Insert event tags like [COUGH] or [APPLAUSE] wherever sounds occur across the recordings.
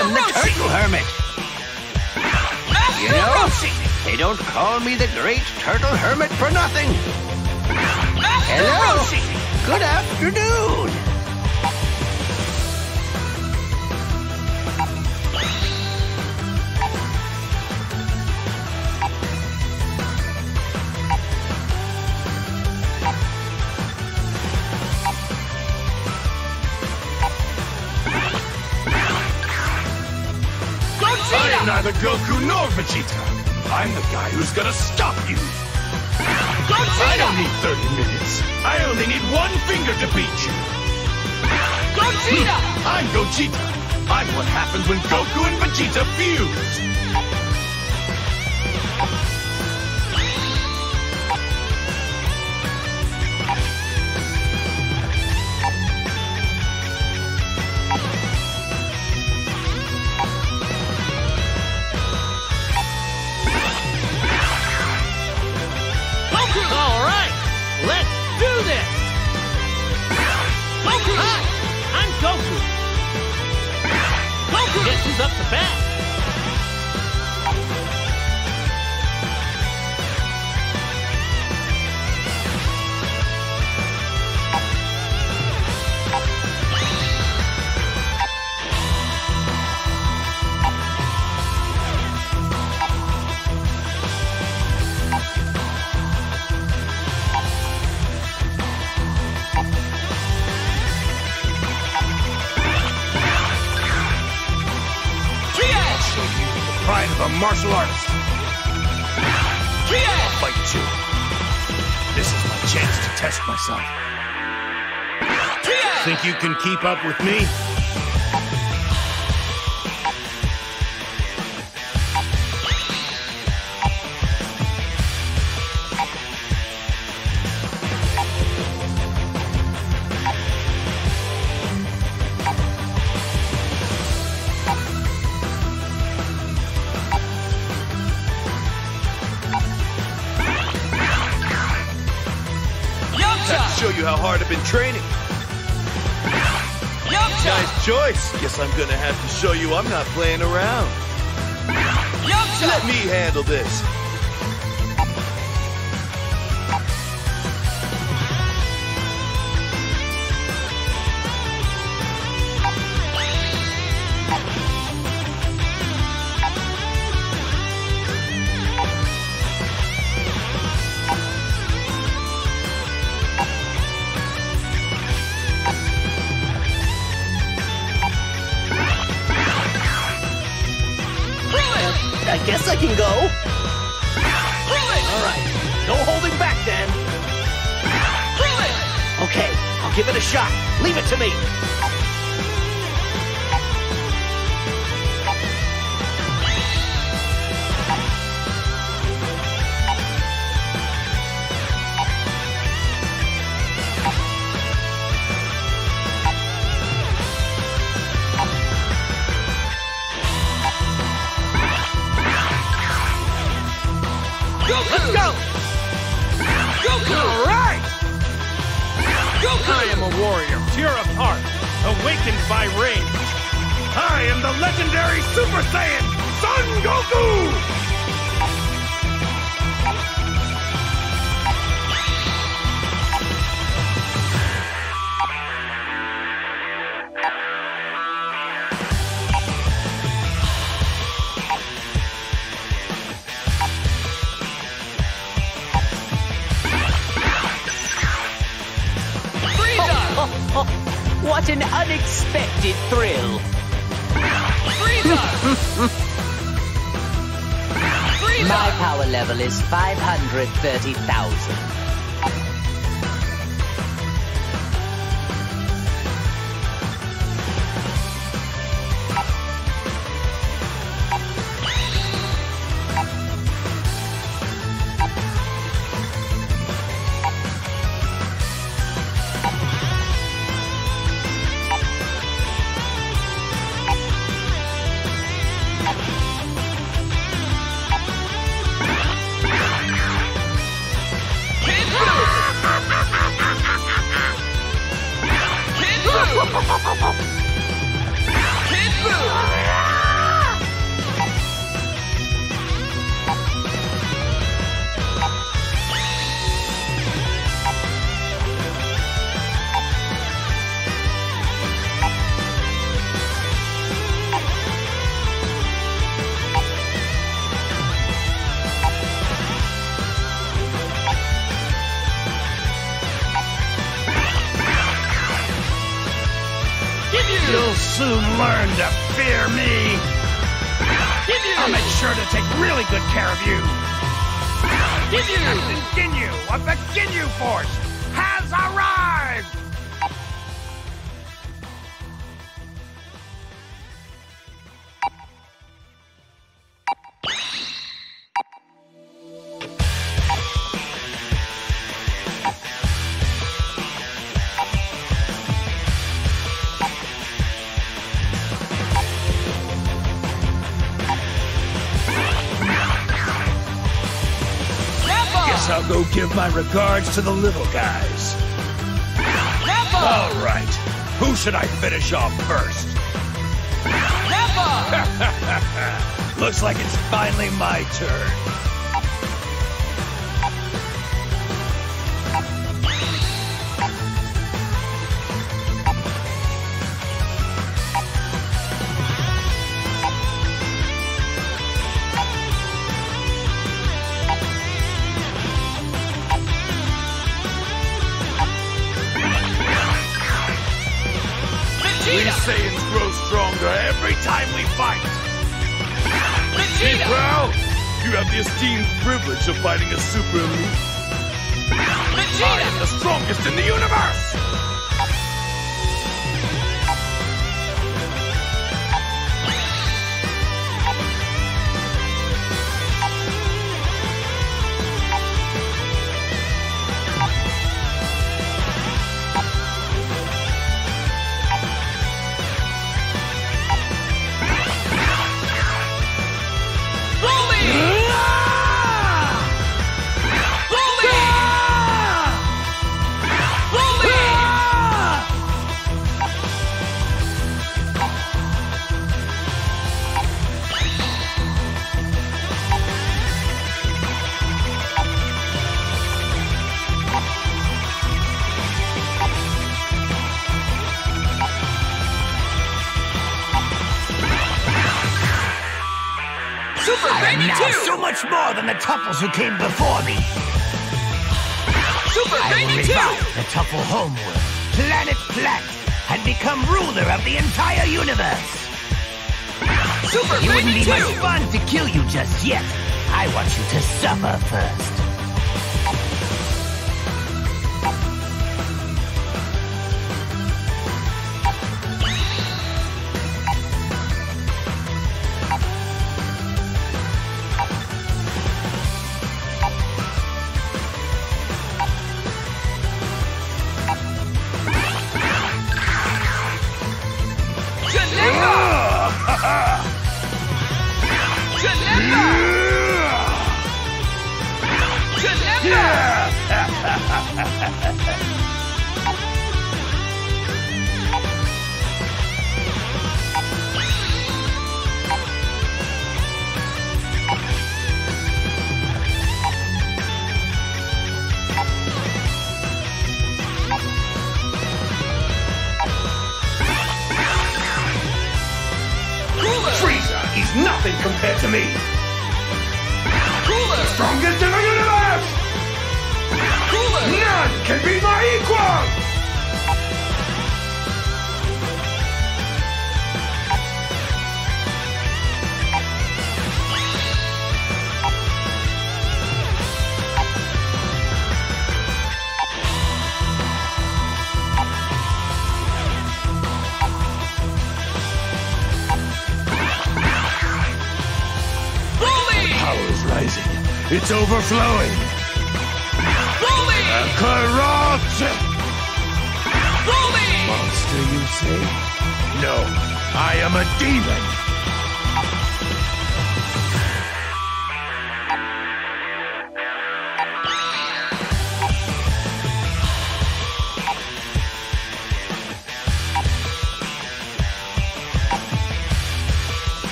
am the Turtle Hermit. You know, they don't call me the Great Turtle Hermit for nothing. Uh, Hello? Roshi! Good afternoon. I am neither Goku nor Vegeta. I'm the guy who's gonna stop you. I don't need 30 minutes. I only need one finger to beat you. Gogeta! I'm Gogeta. I'm what happens when Goku and Vegeta fuse. Martial artist. Triad! Fight you. This is my chance to test myself. Triad! Think you can keep up with me? Nice choice. Guess I'm gonna have to show you I'm not playing around. Yamcha! Let me handle this. Shot. Leave it to me. Frieza! What an unexpected thrill. My power level is 530,000. Kid Buu! Kid Buu! Kid Buu! Learn to fear me. I'll make sure to take really good care of you. Captain Ginyu of the Ginyu Force has arrived! Go give my regards to the little guys. Nappa! All right, who should I finish off first? Nappa! [LAUGHS] Looks like it's finally my turn. We Vegeta! Saiyans grow stronger every time we fight. Be Vegeta! Proud! You have the esteemed privilege of fighting a super elite. I am the strongest in the universe! Much more than the Tuffles who came before me. Super I will Baby 2! revive the Tuffle homeworld, planet Planet, and become ruler of the entire universe. Super It wouldn't be much fun to kill you just yet. I want you to suffer first. It's overflowing. Broly! Karat! Broly! Monster, you say? No, I am a demon.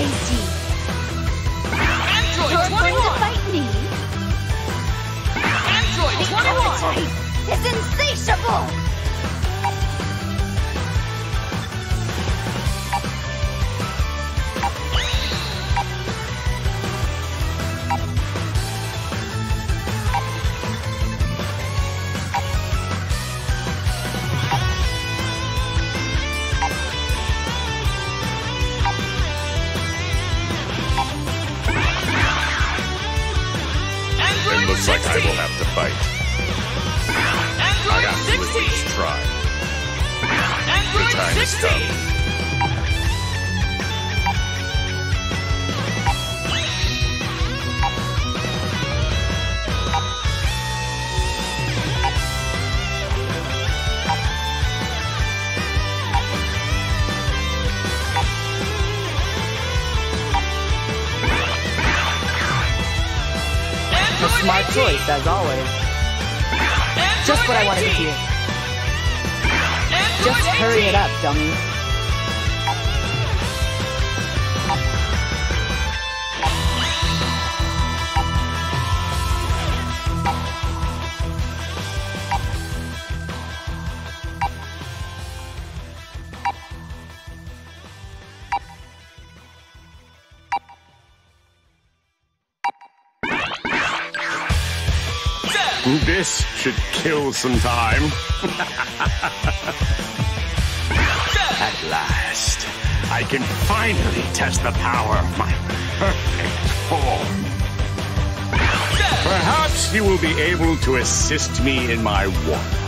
Tasty? Android time has 60. come. A Android smart choice, as always. Just what I wanted to hear. Just hurry it up, dummy. This should kill some time. At last, I can finally test the power of my perfect form. Perhaps you will be able to assist me in my war.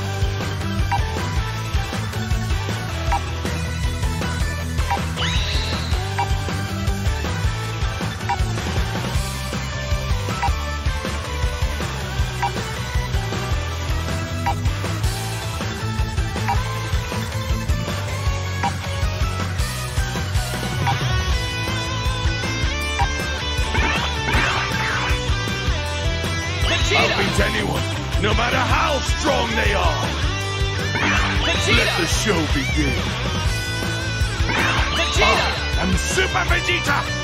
I'll beat anyone, no matter how strong they are. Let the show begin. Vegeta. Ah, I'm Super Vegeta!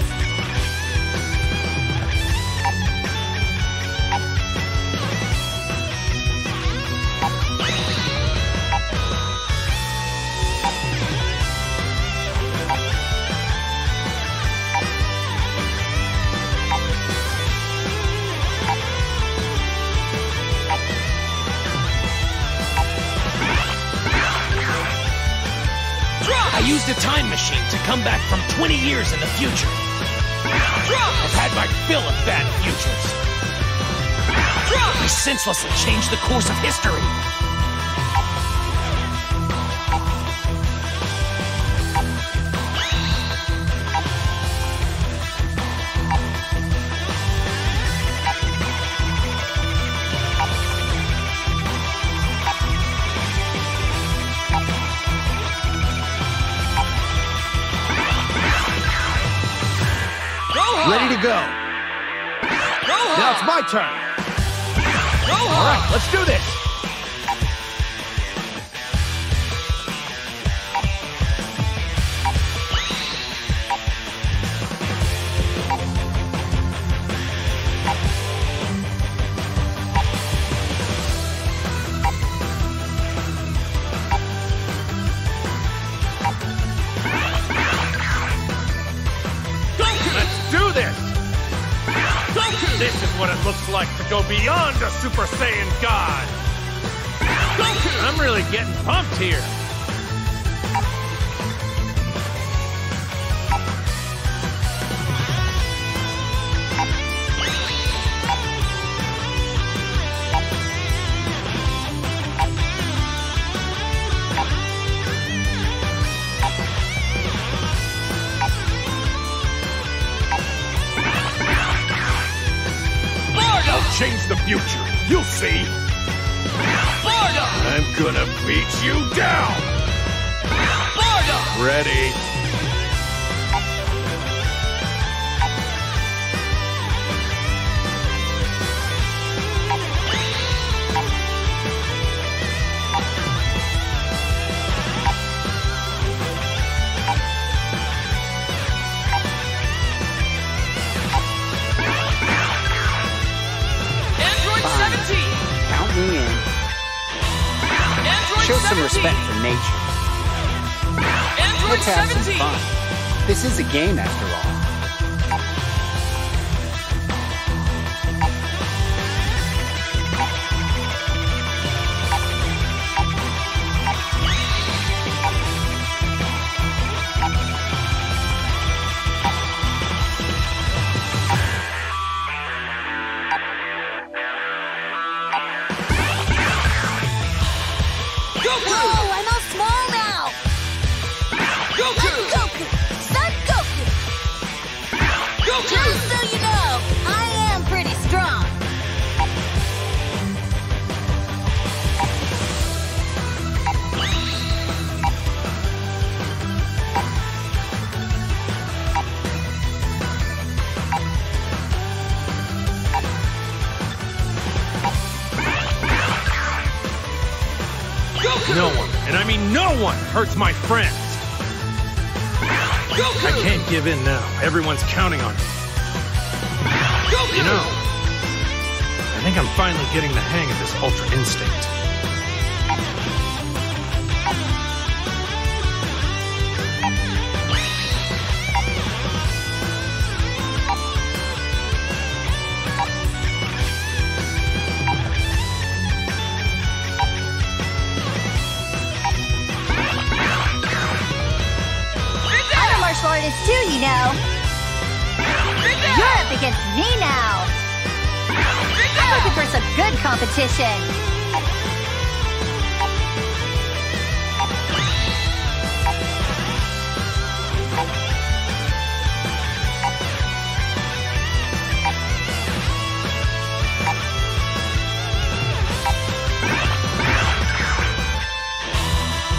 Used a time machine to come back from 20 years in the future. I've had my fill of bad futures. I senselessly changed the course of history. Turn. All right, let's do this. What it looks like to go beyond a Super Saiyan God! I'm really getting pumped here. The future. You'll see. Bardock. I'm gonna beat you down! Bardock. Ready? Have 17. some fun. This is a game, after all. Hurts my friends. Goku! I can't give in now. Everyone's counting on me. Goku! You know, I think I'm finally getting the hang of this Ultra Instinct. You're against me now. I'm looking for some good competition.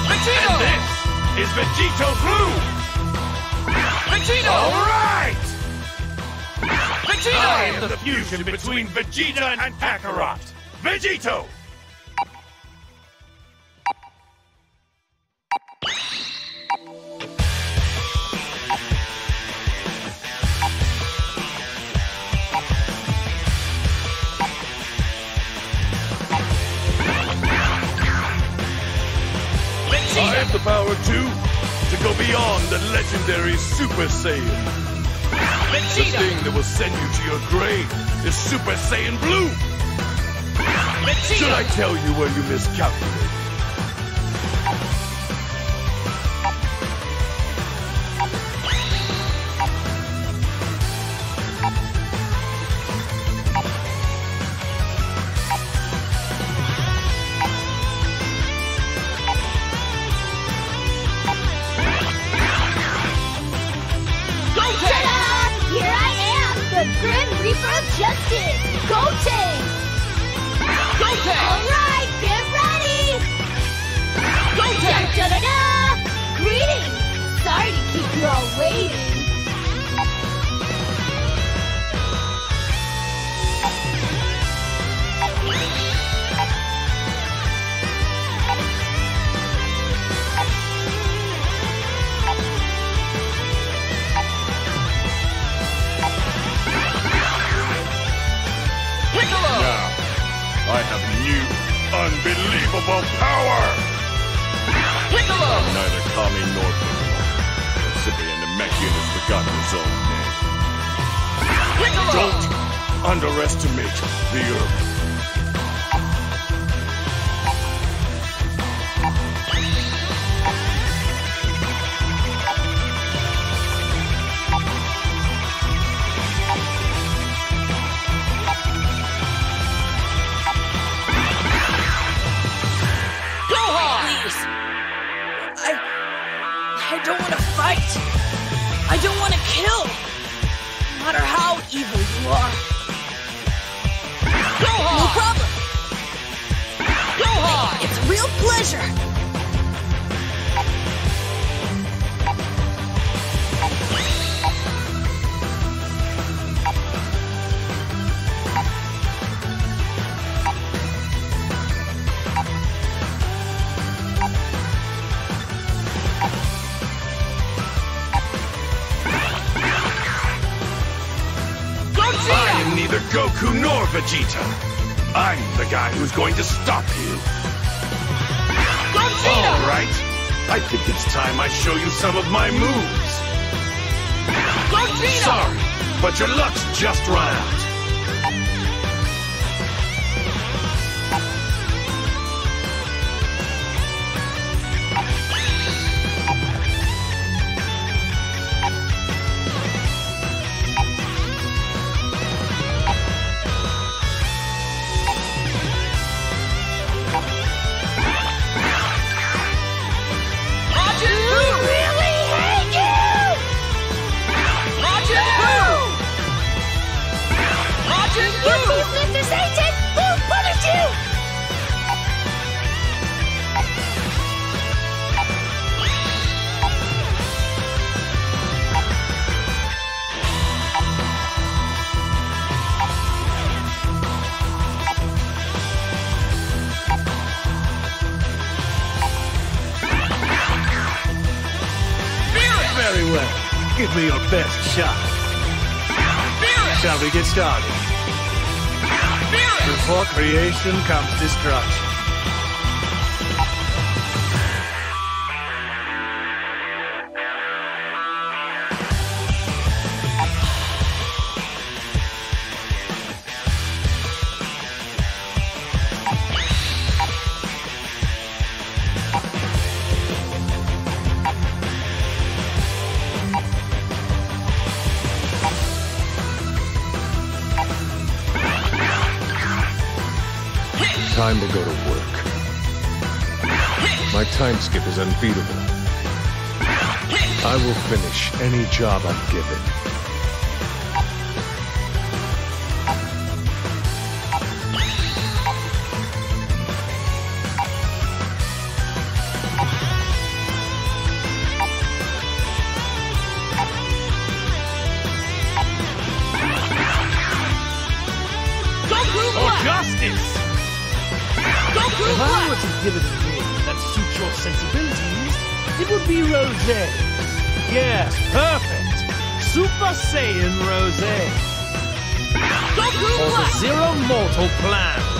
Vegito! This is Vegito Blue! Vegito! All right! Vegito! I am the fusion between Vegeta and Kakarot. Vegito! Saiyan Blue. Should I tell you where you miscalculated? The Grim Reaper of Justice, Gotenks! Gotenks! Alright, get ready! Gotenks! Da-da-da! Greetings! Sorry to keep you all waiting. Unbelievable power! Piccolo! Neither Kami nor Piccolo, a Namekian has forgotten his own name. Piccolo! Don't underestimate the Earth. You are. No Gohan! problem. Gohan! It's a real pleasure. Goku nor Vegeta. I'm the guy who's going to stop you. Gogeta! All right. I think it's time I show you some of my moves. Gogeta! Sorry, but your luck's just run out. We get started? Before creation comes destruction. Time to go to work. My time skip is unbeatable. I will finish any job I'm given. If I were to give it a name that suits your sensibilities, it would be Rose. Yes, perfect! Super Saiyan Rose. Goku Black! Zero Mortal Plan.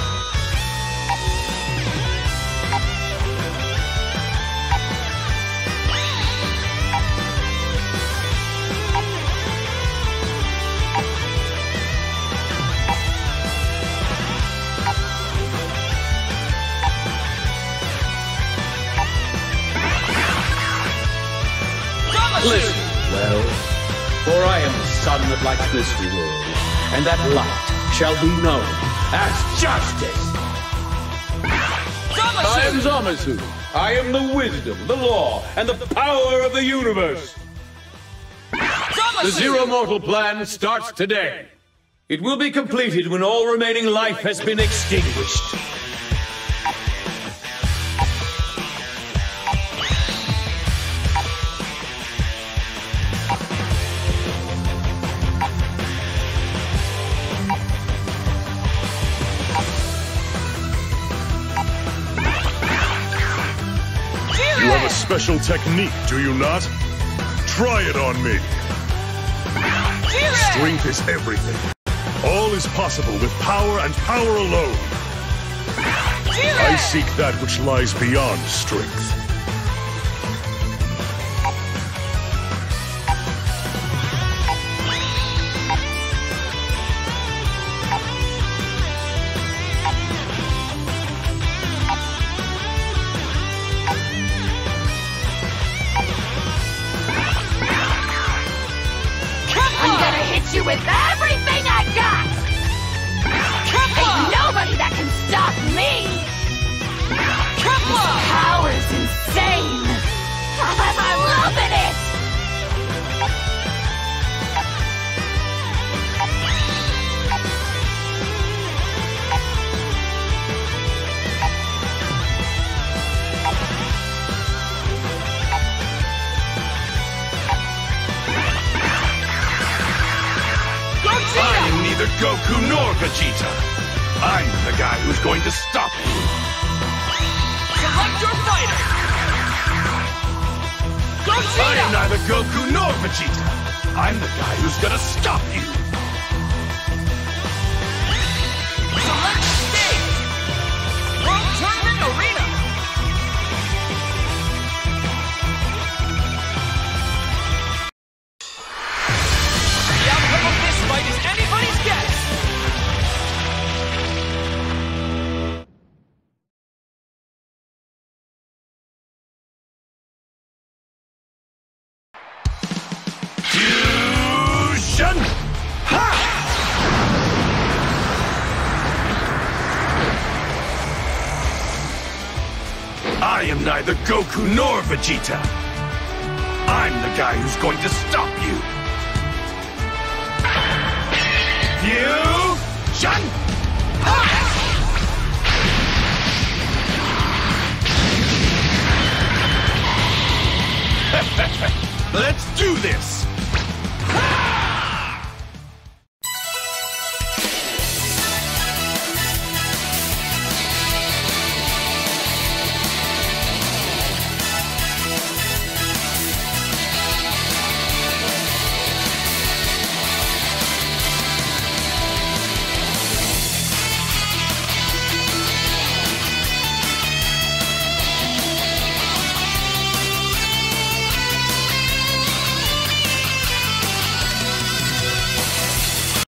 Zamasu! Well, for I am the sun that lights this world, and that light shall be known as justice. I am Zamasu! I am the wisdom, the law, and the power of the universe. The Zero Mortal Plan starts today. It will be completed when all remaining life has been extinguished. Special technique, do you not? Try it on me. Strength is everything. All is possible with power and power alone. I seek that which lies beyond strength. Neither Goku nor Vegeta. I'm the guy who's gonna stop you. Goku nor Vegeta. I'm the guy who's going to stop you. Fusion! [LAUGHS] Let's do this!